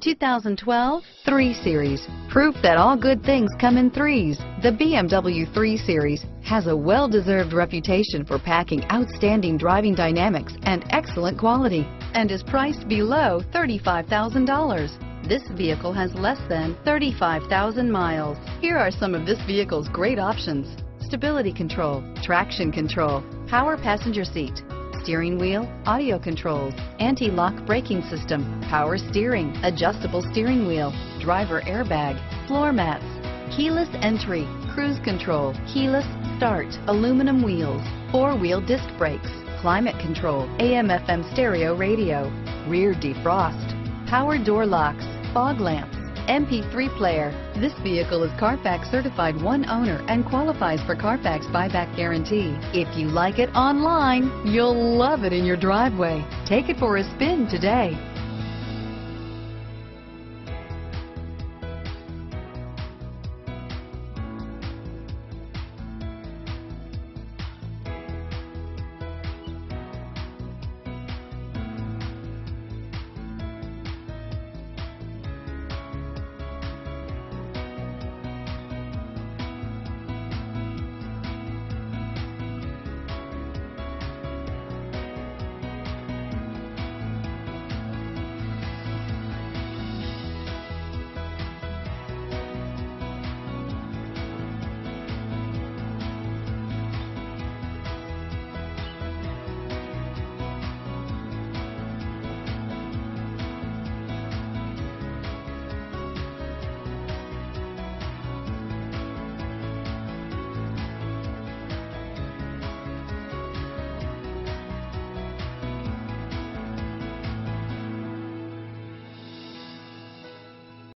2012 3 Series. Proof that all good things come in threes. The BMW 3 Series has a well-deserved reputation for packing outstanding driving dynamics and excellent quality and is priced below $35,000. This vehicle has less than 35,000 miles. Here are some of this vehicle's great options. Stability control, traction control, power passenger seat, steering wheel, audio controls, anti-lock braking system, power steering, adjustable steering wheel, driver airbag, floor mats, keyless entry, cruise control, keyless start, aluminum wheels, four-wheel disc brakes, climate control, AM FM stereo radio, rear defrost, power door locks, fog lamps, MP3 player. This vehicle is Carfax certified one owner and qualifies for Carfax buyback guarantee. If you like it online, you'll love it in your driveway. Take it for a spin today.